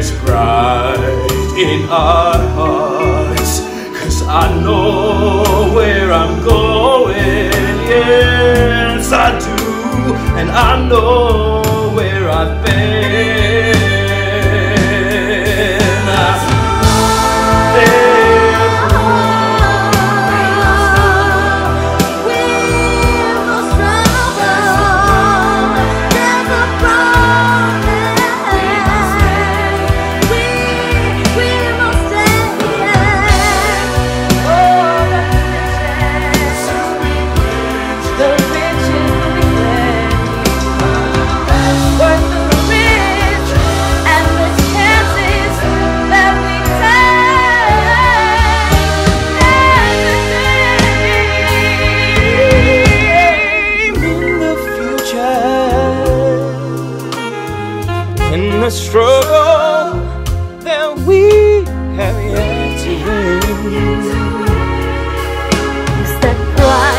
is bright in our hearts. Cause I know where I'm going, yes I do. And I know where I've been. struggle that we have yet to win. Is that pride.